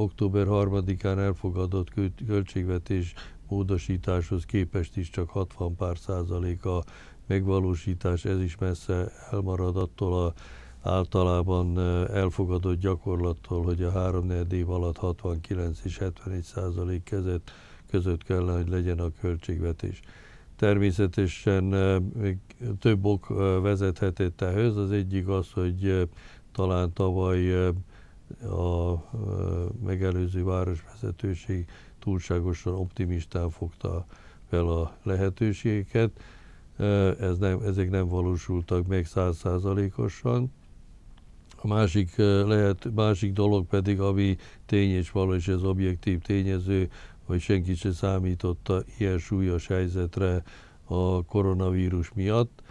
október 3-án elfogadott költségvetés módosításhoz képest is csak 60 pár százalék a megvalósítás, ez is messze elmarad attól a általában elfogadott gyakorlattól, hogy a három év alatt 69 és 71 százalék között, között kellene, hogy legyen a költségvetés. Természetesen több ok vezethetett ehhez. Az egyik az, hogy talán tavaly a megelőző városvezetőség túlságosan optimistán fogta fel a lehetőségeket. Ez nem, ezek nem valósultak meg százszázalékosan. A másik, lehet, másik dolog pedig, ami tény és való, és ez objektív tényező, hogy senki sem számította ilyen súlyos helyzetre a koronavírus miatt.